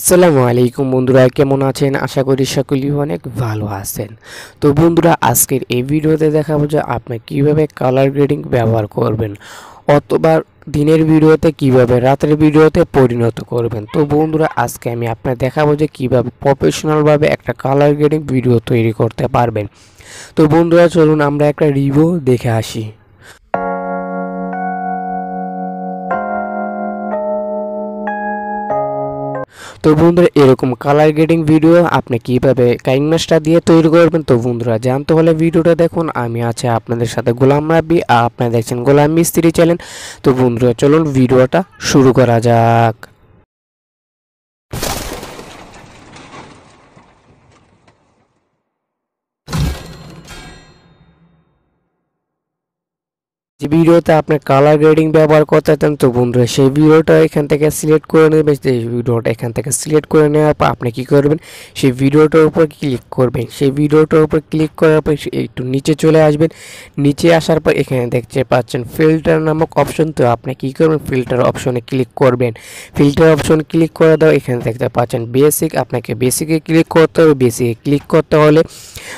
আসসালামু আলাইকুম বন্ধুরা, কেমন আছেন? আশা করি সকলেই অনেক ভালো আছেন। তো বন্ধুরা, আজকের এই ভিডিওতে দেখাবো যে আপনি কীভাবে কালার গ্রেডিং ব্যবহার করবেন অথবা দিনের ভিডিওতে কীভাবে রাতের ভিডিওতে পরিণত করবেন। তো বন্ধুরা, আজকে আমি আপনার দেখাবো যে কীভাবে প্রফেশনালভাবে একটা কালার গ্রেডিং ভিডিও তৈরি করতে পারবেন। তো বন্ধুরা, চলুন আমরা একটা রিভিউ দেখে আসি। তো বন্ধুরা, এরকম কালার গ্রেডিং ভিডিও আপনি কীভাবে কাইংমাসটা দিয়ে তৈরি করবেন? তো বন্ধুরা, জানতে হলে ভিডিওটা দেখুন। আমি আছে আপনাদের সাথে গোলাম রাব্বি, আর আপনারা দেখছেন গোলাম মিস্ত্রি চ্যানেল তো বন্ধুরা, চলুন ভিডিওটা শুরু করা যাক। যে ভিডিওতে আপনি কালার গ্রেডিং ব্যবহার করতে চান তো বন্ধুরা, সেই ভিডিওটা এখান থেকে সিলেক্ট করে নেবেন। সেই ভিডিওটা এখান থেকে সিলেক্ট করে নেওয়ার পর আপনি কি করবেন, সেই ভিডিওটার উপর ক্লিক করবেন। সেই ভিডিওটার উপর ক্লিক করার পর একটু নিচে চলে আসবেন। নিচে আসার পর এখানে দেখতে পাচ্ছেন ফিল্টার নামক অপশন তো আপনি কি করবেন ফিল্টার অপশনে ক্লিক করবেন। ফিল্টার অপশন ক্লিক করে দাও এখানে দেখতে পাচ্ছেন বেসিক আপনাকে বেসিকে ক্লিক করতে হবে। বেসিকে ক্লিক করতে হলে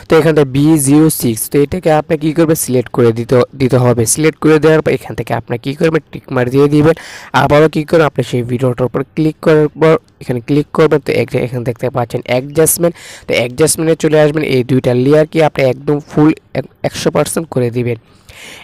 তো এখানটা বি জিরো সিক্স তো এটাকে আপনি কী করবেন সিলেক্ট করে দিতে দিতে হবে। সিলেক্ট করে দেওয়ার পর এখান থেকে আপনি কী করবেন টিকমার দিয়ে দিবেন। আবারও কী করবেন, আপনি সেই ভিডিওটার উপর ক্লিক করার পর এখানে ক্লিক করবেন। তো এক এখানে দেখতে পাচ্ছেন অ্যাডজাস্টমেন্ট তো অ্যাডজাস্টমেন্টে চলে আসবেন। এই দুইটা লেয়ার কি আপনি একদম ফুল একশো করে দিবেন।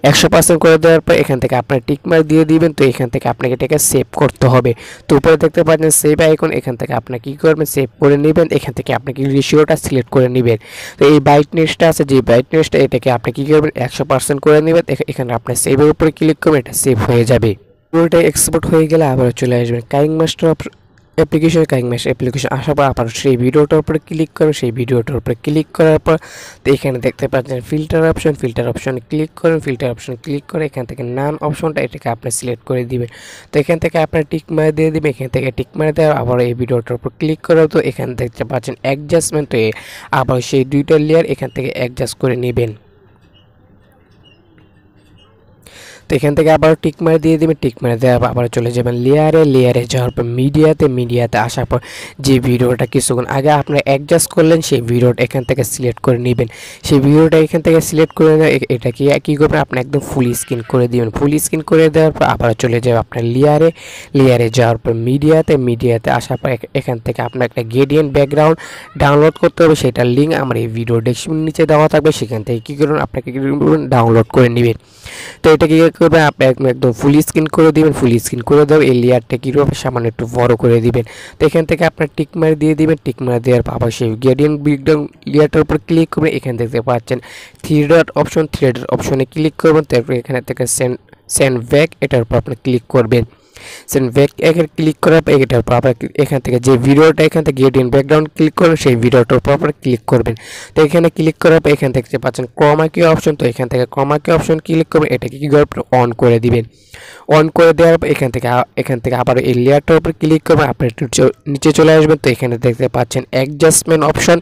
একশো পার্সেন্ট করে দেওয়ার পর এখান থেকে আপনার টিকমার দিয়ে দিবেন, তো এখান থেকে আপনাকে এটাকে সেভ করতে হবে। তো উপরে দেখতে পাচ্ছেন সেভ আইকন এখান থেকে আপনি কী করবেন সেভ করে নেবেন, এখান থেকে আপনাকে রেশিওটা সিলেক্ট করে নেবেন। তো এই ব্রাইটনেসটা আছে, যে ব্রাইটনেসটা এটাকে আপনি কী করবেন, একশো পার্সেন্ট করে নেবেন এখানে আপনার সেভের উপরে ক্লিক করবেন, এটা সেভ হয়ে যাবে। পুরোটা এক্সপোর্ট হয়ে গেলে আবার চলে আসবেন। KineMaster application KineMaster application আসার পর আবার সেই ভিডিওটার উপরে ক্লিক করবেন, সেই ভিডিওটার উপরে ক্লিক করার পর তো এখানে দেখতে পাচ্ছেন ফিল্টার অপশন ফিল্টার অপশনে ক্লিক করেন ফিল্টার অপশন ক্লিক করে এখান থেকে নান অপশনটা এটাকে আপনি সিলেক্ট করে দিবেন। তো এখান থেকে আপনার টিক মারে দিয়ে দিবেন, এখান থেকে টিক মারে দেওয়ার আবার এই ভিডিওটার উপর ক্লিক করে তো এখানে দেখতে পাচ্ছেন অ্যাডজাস্টমেন্ট তো আবার সেই দুইটা লেয়ার এখান থেকে অ্যাডজাস্ট করে নেবেন তো এখান থেকে আবার টিক মারে দিয়ে দেবেন টিক মারে দেওয়ার পর আবার চলে যাবেন লেয়ারে লেয়ারে যাওয়ার পর মিডিয়াতে মিডিয়াতে আসার পর যে ভিডিওটা কিছুক্ষণ আগে আপনারা অ্যাডজাস্ট করলেন, সেই ভিডিওটা এখান থেকে সিলেক্ট করে নেবেন। সেই ভিডিওটা এখান থেকে সিলেক্ট করে এটা কি, কী করবেন? আপনি একদম ফুল স্ক্রিন করে দিবেন। ফুল স্ক্রিন করে দেওয়ার পর আবার চলে যাবে আপনার লেয়ারে। লেয়ারে যাওয়ার পর মিডিয়াতে মিডিয়াতে আসার পর এখান থেকে আপনার একটা গেডিয়ান ব্যাকগ্রাউন্ড ডাউনলোড করতে হবে। সেটার লিঙ্ক আমার এই ভিডিও ডেসক্রিপশন নিচে দেওয়া থাকবে। সেখান থেকে কী করুন আপনাকে ডাউনলোড করে নেবেন। তো এটা কি করবে, আপনি একদম ফুল স্ক্রিন করে দিবেন ফুল স্ক্রিন করে দেবেন এই লেয়ারটা কীভাবে সামান্য একটু বড় করে দিবেন। তো এখান থেকে আপনার টিক মারি দিয়ে দিবেন টিক মারে দেওয়ার আবার সেই গ্রেডিয়েন্ট ব্রিকডাউন লেয়ারটার উপর ক্লিক করবেন, এখানে দেখতে পাচ্ছেন three dot option three dot অপশনে ক্লিক করবেন, তারপর এখানে থেকে সেন্ড সেন্ড ব্যাক এটার উপর আপনি ক্লিক করবেন। সেন ব্যাক এখানে ক্লিক করার পর এটার উপর আবার এখান থেকে যে ভিডিওটা এখান থেকে গেট ব্যাকগ্রাউন্ড ক্লিক করবেন, সেই ভিডিওটার উপর আপনারা ক্লিক করবেন। তো এখানে ক্লিক করার পর এখান থেকে যে পাচ্ছেন ক্রমা কি অপশন তো এখান থেকে ক্রমা কি অপশন ক্লিক করবেন, এটাকে কী করে অন করে দিবেন। অন করে দেওয়ার পর এখান থেকে এখান থেকে আবার এই লেয়ারটার উপর ক্লিক করবেন আপনি একটু নিচে চলে আসবেন, তো এখানে দেখতে পাচ্ছেন অ্যাডজাস্টমেন্ট অপশন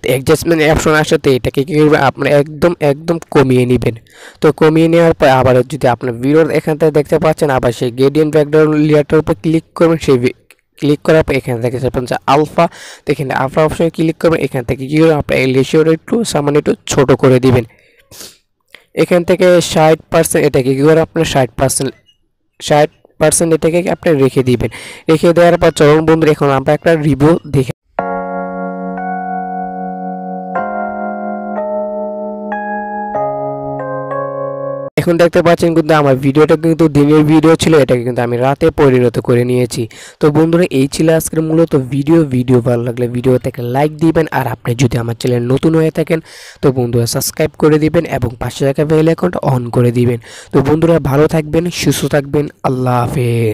তো অ্যাডজাস্টমেন্ট অপশন আসে তো এটাকে কী করবেন আপনি একদম একদম কমিয়ে নেবেন। তো কমিয়ে নেওয়ার পর আবার যদি আপনার ভিডিও এখান থেকে দেখতে পাচ্ছেন, আবার সেই গেডিয়ান ব্যাকগ্রাউন্ড লেয়ারটার উপর ক্লিক করবেন, সেই ক্লিক করার পর এখানে থেকে যে আলফা তো এখানে আলফা অপশনে ক্লিক করবেন, এখান থেকে কী করবেন? আপনার এই রেশিওটা একটু সামান্য একটু ছোটো করে দিবেন। এখান থেকে ষাট পার্সেন্ট এটাকে কী করে আপনার ষাট পার্সেন্ট ষাট পার্সেন্ট এটাকে আপনি রেখে দিবেন? রেখে দেওয়ার পর চলুন বন্ধু এখন আমরা একটা রিভিউ দেখে এখন দেখতে পাচ্ছেন কিন্তু আমার ভিডিওটা কিন্তু দিনের ভিডিও ছিল, এটাকে কিন্তু আমি রাতে পরিণত করে নিয়েছি। তো বন্ধুরা, এই ছিল আজকের মূলত ভিডিও। ভিডিও ভালো লাগলে ভিডিও থেকে লাইক দিবেন, আর আপনি যদি আমার চ্যানেল নতুন হয়ে থাকেন, তো বন্ধুরা সাবস্ক্রাইব করে দিবেন এবং পাশে থাকা বেল অ্যাকাউন্ট অন করে দিবেন। তো বন্ধুরা, ভালো থাকবেন, সুস্থ থাকবেন, আল্লাহ হাফেজ।